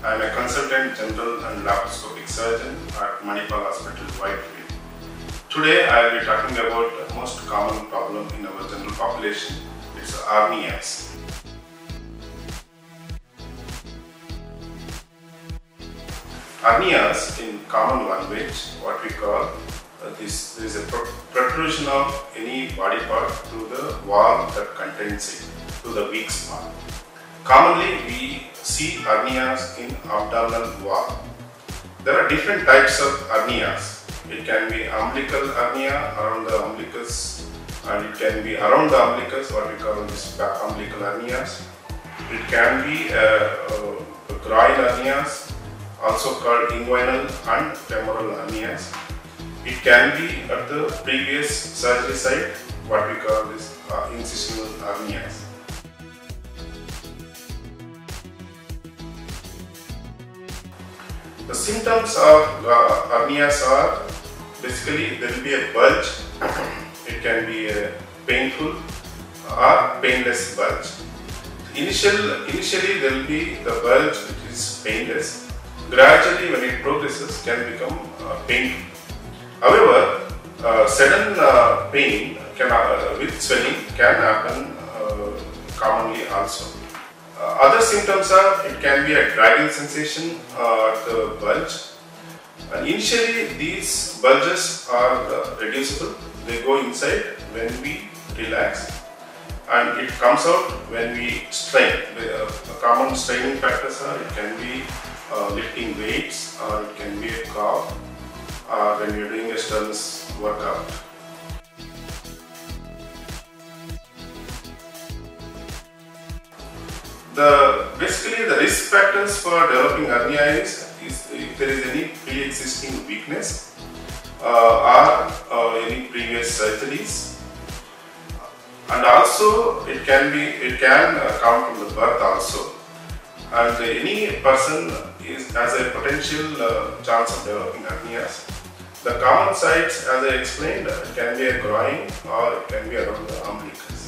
consultant general and laparoscopic surgeon at Manipal Hospital, Whitefield. Today I will be talking about the most common problem in our general population. It's hernias. Hernias in common language, what we call uh, this, is a protrusion of any body part to the wall that contains it, to the weak spot. Commonly we see hernias in abdominal wall. There are different types of hernias. It can be umbilical hernia around the umbilicus and it can be around the umbilicus what we call this umbilical hernias. It can be uh, uh, groin hernias also called inguinal and femoral hernias. It can be at the previous surgery site what we call this uh, incisional hernias. The symptoms of uh, hernias are basically there will be a bulge, it can be a painful or painless bulge. Initial, initially there will be the bulge which is painless. Gradually when it progresses can become uh, painful. However, uh, sudden uh, pain can, uh, with swelling can happen uh, commonly also. Uh, other symptoms are it can be a dragging sensation uh, at the bulge. And initially these bulges are uh, reducible. They go inside when we relax and it comes out when we strain. The uh, common straining factors are it can be uh, lifting weights or it can be a cough or when you're doing a sternus workout. The basically the risk factors for developing hernia is, is if there is any pre-existing weakness uh, or uh, any previous surgeries, and also it can be it can come from the birth also, and any person is has a potential uh, chance of developing hernias. The common sites, as I explained, can be a groin or it can be around the umbilicus.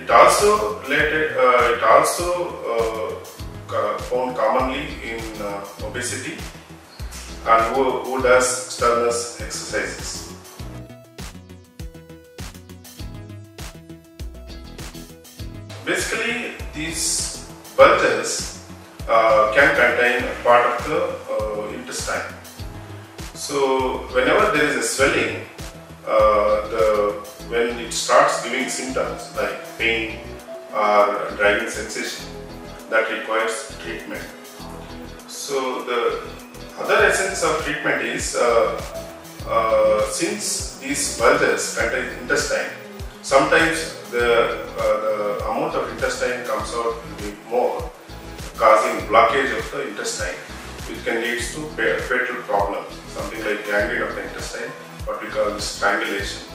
It also related. Uh, it also uh, found commonly in uh, obesity and who, who does sternus exercises. Basically, these bulges uh, can contain part of the uh, intestine. So, whenever there is a swelling, uh, the when it starts giving symptoms like pain or driving sensation that requires treatment. So the other essence of treatment is uh, uh, since these bulges contain intestine, sometimes the, uh, the amount of intestine comes out more, causing blockage of the intestine, which can lead to fatal problems, something like gangrene of the intestine, what we call strangulation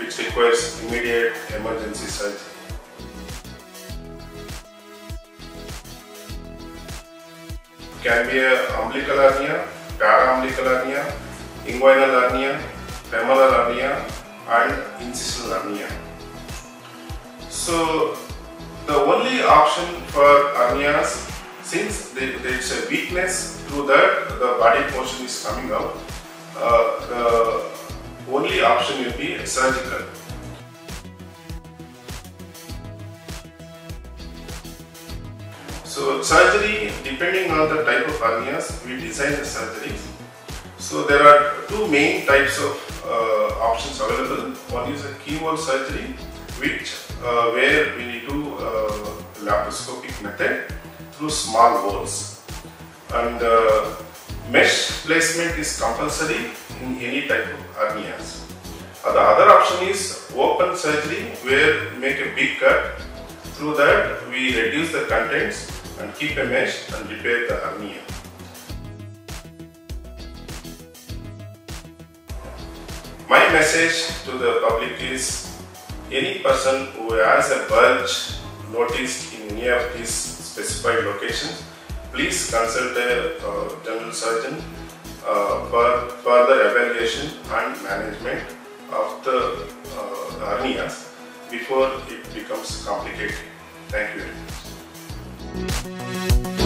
which requires immediate emergency surgery. Can be a umbilical hernia, paraumbilical hernia, inguinal hernia, femoral hernia and incisional hernia. So the only option for hernias since there is a weakness through that the body portion is coming out, uh, the only option will be surgical. So surgery, depending on the type of hernias, we design the surgeries. So there are two main types of uh, options available. One is a keyhole surgery, which uh, where we need to uh, laparoscopic method through small holes. And uh, mesh placement is compulsory in any type of hernias. Uh, the other option is open surgery where make a big cut. Through that we reduce the contents and keep a mesh and repair the hernia. My message to the public is any person who has a bulge noticed in any of these specified locations, please consult a uh, general surgeon uh, for further evaluation and management of the uh, hernias before it becomes complicated. Thank you very much.